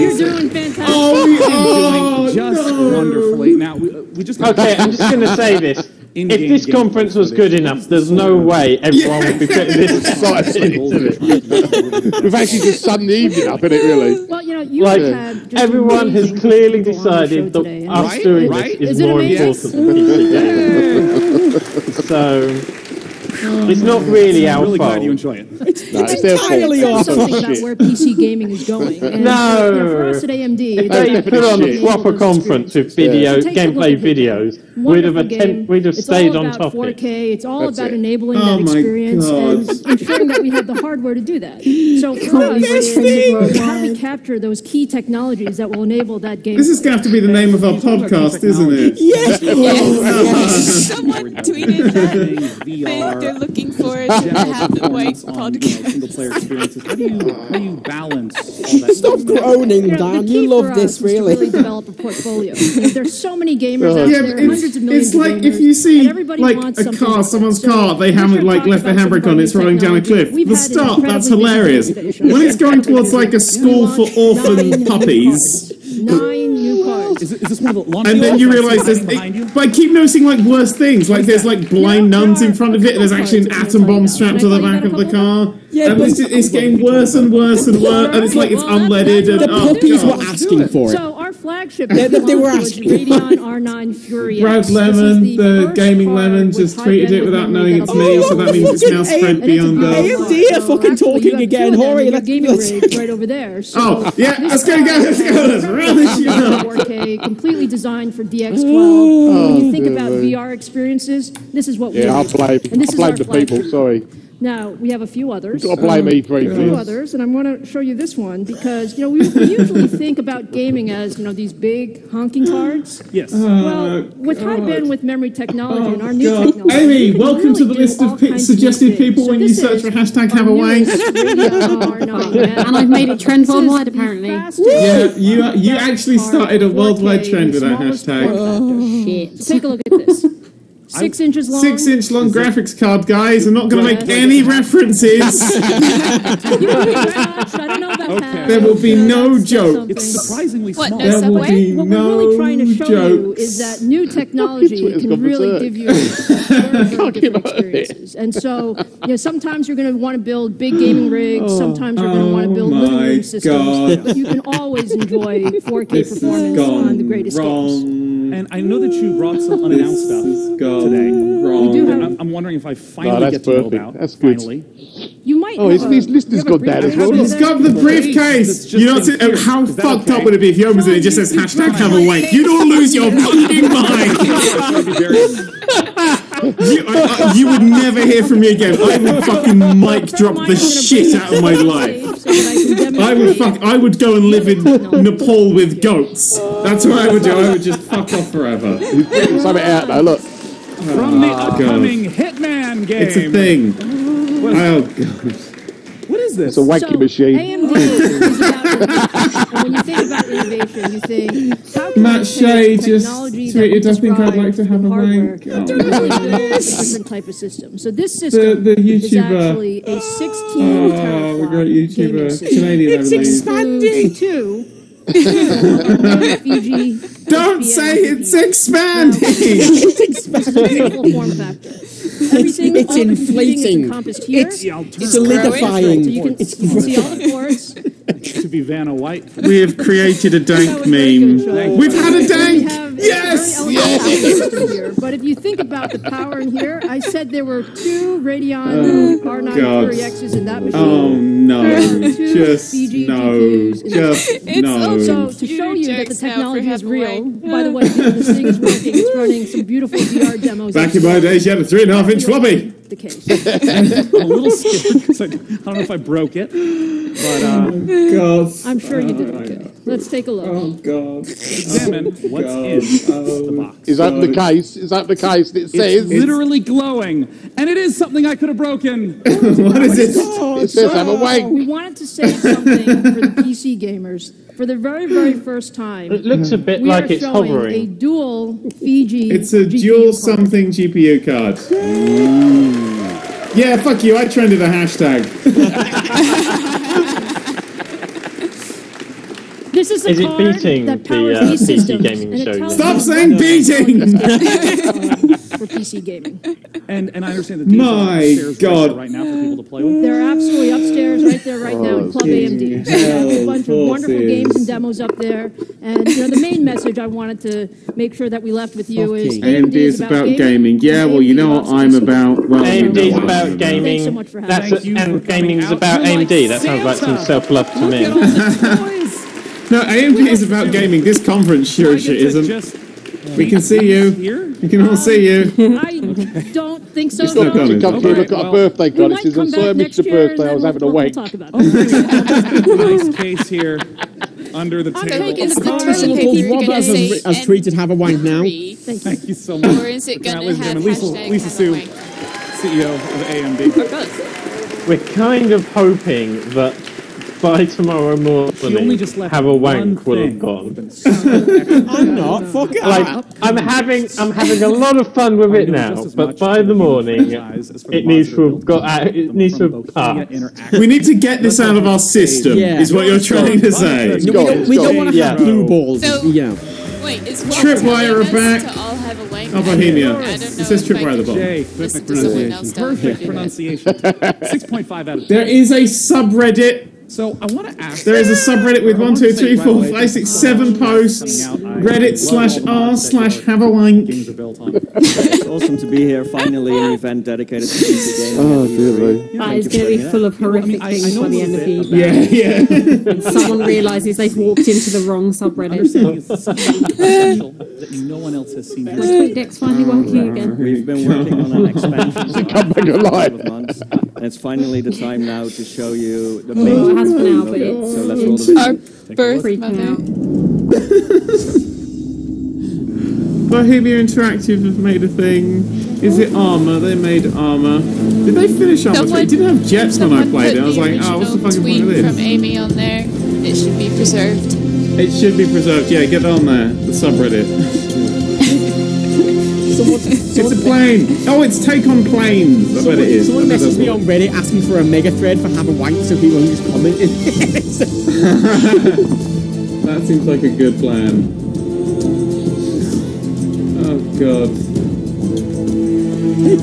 You're doing fantastic. Oh, we are. doing just no. wonderfully. Now we, uh, we just Okay, I'm just going to say this. If In-game this conference was good enough, there's no way everyone would be putting this Precisely. into it. We've actually just summed the evening up, in it, really? Well, you know, you Like, had just everyone has clearly people on the show decided that today, us Right, doing right. this is, Is more amazing? important than PC games. so, it's not mm. really our I'm really fault. glad you enjoy it. It's, No, it's their fault. entirely Says our something fault. about where PC gaming is going. And, No. you know, for us at AMD, If it's they about put on a shit. proper those conference with experiences. video, So take a look gameplay at Hitman. videos, we'd have, Wonderful atten- game. we'd have It's stayed all on about topic. 4K. It's all That's about it. enabling Oh that my experience God. and ensuring that we have the hardware to do that. So for us, it's how do we capture those key technologies that will enable that game? This is going to have to be the name of our podcast, isn't it? Yes. Oh, yes. Someone tweeted that. They- VR. They're looking forward to the general Have the White performance you know, podcast. single player experiences. How do you how do you balance all that? Stop groaning, You know, the Dan. You for love us this, is to really. really develop a portfolio. There's so many gamers uh-huh. out there, but it's, hundreds of millions it's of like gamers, if you see like a car, someone's So car, they haven't like left the handbrake on, it's rolling down a cliff. We've The had start, that's hilarious. busy. When it's going towards like a school for orphan Nine puppies, Nine new cars. Is, it- is this one of the and then you realise Hiding there's. behind you? But I keep noticing like worse things. Like there's like blind nuns there in front of it, and there's actually an atom bomb strapped to the back of the car. Yeah, and it's, it's getting worse and worse and worse, and it's like it's Well, unleaded. And oh, The oh, puppies God. were asking for it. So flagship They- they- they were asking. Radeon R9 Fury Brad X. This is Lemon, the first gaming lemon, just tweeted it without knowing it's me, so that means it's now Fucking spread And it's beyond a us. beautiful AMD card. are So fucking talking again. two Hurry, in your let's- gaming rig right over there. So Oh, yeah, this let's go, card guys, let's go, let's run this shit up. 4K, completely designed for DX12. when you think oh, about VR experiences, this is what we Yeah, I'll do. blame, And this I'll is our blame the people, sorry. Now we have a few others. Got to blame um, E3 for a few others, and I'm going to show you this one because you know we, we usually think about gaming as you know these big honking cards. Yes. Well, with high bandwidth memory technology and our new oh, God. technology, Amy, welcome really to the list of pe- suggested people So when you search for hashtag have a wank. newest Radeon R9. And I've made it trend worldwide, apparently. Yeah, you you actually started a worldwide trend with that hashtag. form factor. Shit. Take a look at this. Six inches long. Six inch long graphics card, guys. I'm not going to Yes. make any references. You can be touched. I don't know about that. There will be You no that's- that's joke. It's surprisingly What, small. no There will subway? be What no we're really trying to show you is that new technology can really berserk. give you very, very different about experiences. And so, you know, sometimes you're going to want to build big gaming rigs. Oh. sometimes you're going to want to Oh build my living room systems. God. But you can always enjoy 4K This performance on the gone greatest games. Wrong. And I know that you brought some unannounced This stuff today. wrong. We do have- I'm, I'm wondering if I finally that's get to know perfect. about. That's good. Finally. You might. Oh, have his- a- his list you has have a got that as well. He's there. got the It's briefcase. just You know, in here. how Is that fucked okay? up would it be if you opened it and it just says hashtag have a wank? You'd all lose your fucking mind. That'd be very- You, I, I, you would never hear from me again. I would fucking mic drop the shit out of my life. I would fuck. I would go and live in Nepal with goats. That's what I would do. I would just fuck off forever. Something out though, look. From the ah, upcoming Hitman game. It's a thing. Oh god. What is this? It's a wanky So, machine. AMD is about innovation. And when you think about innovation, you think, how can Matt we Shea just technology that tweeted, we "I think I'd like to have a hardware wank." to Oh, really build no. a different type of system. So this system the is YouTuber. actually a 16 Oh, teraflop the great YouTuber. Canadian, It's expanding. Two. Two Fiji. Don't SPM say it's expanding. This is a beautiful form factor. Everything, It's all the computing is inflating. encompassed here. It's The alternative So solidifying. you can, you can see all the ports. to be Vanna White. We have created a dank That was very good, meme. We've had a We dank. Have Yes. very elegant power here. But if you think about the power in here, I said there were two Radeon R9 Oh, God. Fury X's in that machine. Oh no! Two Just Fiji no! GPUs Just It's no! So to show you that the Jokes now for technology is real, by the way, this thing is working. It's running some beautiful VR demos. Back in my days, you had a three and a half inch floppy. The case. I'm a little scared because I, I don't know if I broke it, but uh, God. I'm sure you did okay. Let's take a look. Oh God. examine oh, what's God. in the Oh, box. Is that the case? Is that the case that It's says? literally glowing, and it is something I could have broken. what is it? Oh, it says have a oh, wank. We wanted to say something for the PC gamers. For the very, very first time, It looks a bit we like are it's showing a dual Fiji. It's a GPU dual card. something GPU card. Yeah, fuck you. I trended a hashtag. This is the Is it beating that the, uh, these PC systems, gaming and show Stop saying beating! for PC gaming. And and I understand that these My are God. right now for people to play with. They're absolutely upstairs, right there, right now in Club AMD. We have a bunch of wonderful horses. games and demos up there. And you know, the main message I wanted to make sure that we left with you is Okay. AMD is about gaming. Yeah, well, you know what I'm about. Well, you know AMD's I'm about gaming. Thanks so much for having That's Thank you and for coming gaming's out. about AMD. That sounds like some self-love to me. No, AMD is about gaming. This conference sure shit isn't. just We can see you. here. We can all see you. Um, I don't think so. It's not no. coming. Come to Okay, look at well, a birthday We card. It might says, come I'm sorry I missed your birthday. I was we'll, having a we'll talk about it. nice case here under the I'm table. taking the the card. toilet Someone paper called you're Robert gonna has, say has tweeted have a wank now. Thank you. Thank you so much. Or is it Now, gonna have Lisa, Lisa have Su. CEO of AMD. We're kind of hoping that by tomorrow morning, She only just left have a wank one will have gone. I'm not. Fuck it. Like I'm having, I'm having a lot of fun with it now, but by the the morning, franchise as for the it needs to have got out. It needs to from have passed. We need to get this out of our system, Yeah. is what you're trying to say. No, we Go, don't, we don't want to have blue balls. So- yeah. Wait, is what Tripwire telling back. to all have a wank? Oh, Bohemia. know It says Tripwire at the can bottom. Jay, perfect to someone else pronunciation. Perfect pronunciation. 6.5 out of 10. There is a subreddit. So I want to ask. There is a subreddit with one, two, three, four, five, six, seven posts. Reddit slash r slash have a wank. Games are built on. It's awesome to be here. Finally, an event dedicated to PC gaming. Oh, dear me. That is going to be full of horrific I- I things by the end of the little evening. Yeah, yeah. Someone realizes they've walked into the wrong subreddit. Understanding is something special that no one else has seen. My TweetDeck's finally working again. We've been working on an expansion for come back a couple alive. of months, and it's finally the time now to show you the Well, it has for now, but it's So let's roll the Our video. birth freaking mother. out. Bohemia Interactive have made a thing. Is it Arma? They made Arma. Did they finish Arma? Someone- It didn't have jets when I played it. I was like, oh, what's the original fucking point tweet of from? Amy on there. It should be preserved. It should be preserved. Yeah, get on there. The subreddit. Someone. It's a plane. Oh, it's Take on Planes. I bet it is. I Someone bet messaged me on Reddit asking for a mega thread for have a wank so people can just comment. That seems like a good plan. God. Uh,